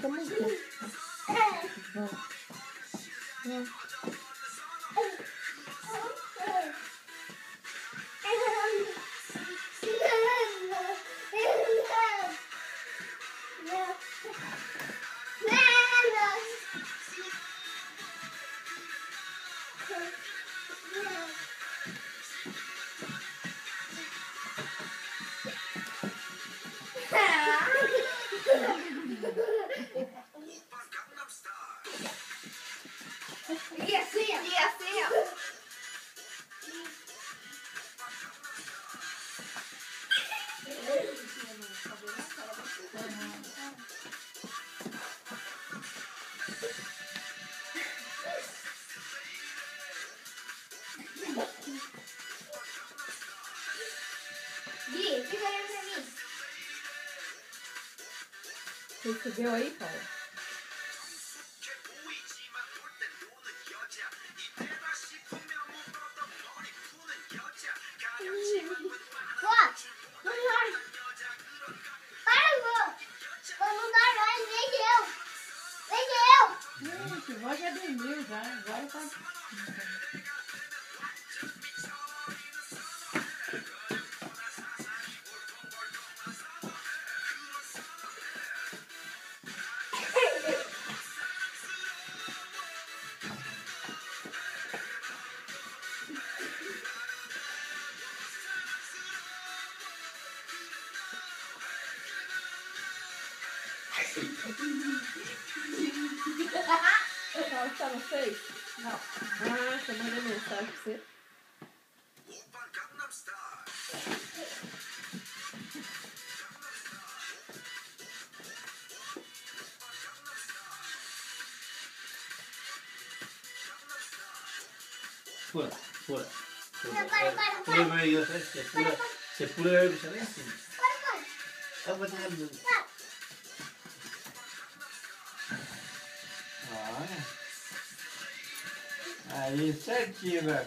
怎么？嗯。Gui, fica olhando pra mim. Percebeu aí, Paulo? Vó já dormiu já. Agora tá. Fala No. Ah, se manda un mensaje. Fuera, fuera. Fuera, fuera. Fuera, fuera. Fuera, fuera. Fuera, fuera. Fuera, fuera. Fuera, fuera. 哎，三级那个。